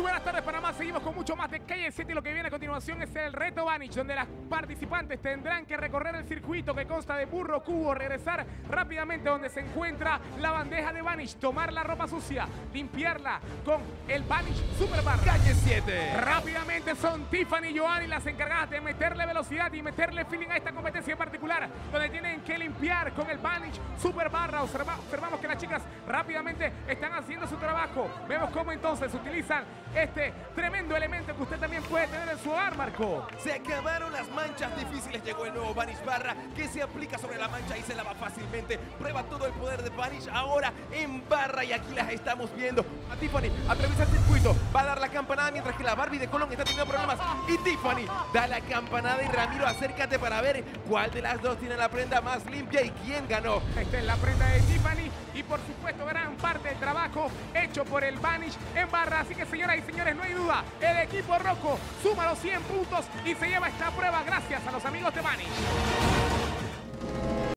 Muy buenas tardes Panamá, seguimos con mucho más de Calle 7 y lo que viene a continuación es el reto Vanish, donde las participantes tendrán que recorrer el circuito que consta de burro, cubo, regresar rápidamente donde se encuentra la bandeja de Vanish, tomar la ropa sucia, limpiarla con el Vanish Super Bar. Calle 7. Rápidamente son Tiffany y Joanny las encargadas de meterle velocidad y meterle feeling a esta competencia donde tienen que limpiar con el Vanish Super Barra. Observa- observamos que las chicas rápidamente están haciendo su trabajo. Vemos cómo entonces utilizan este tremendo elemento que usted también puede tener hogar, Marco. Se acabaron las manchas difíciles. Llegó el nuevo Vanish Barra que se aplica sobre la mancha y se lava fácilmente. Prueba todo el poder de Vanish ahora en barra y aquí las estamos viendo. A Tiffany atraviesa el circuito, va a dar la campanada mientras que la Barbie de Colón está teniendo problemas. Y Tiffany da la campanada y Ramiro acércate para ver cuál de las dos tiene la prenda más limpia y quién ganó. Esta es la prenda de Tiffany por supuesto gran parte del trabajo hecho por el Vanish en barra. Así que señoras y señores, no hay duda, el equipo rojo suma los 100 puntos y se lleva esta prueba gracias a los amigos de Vanish.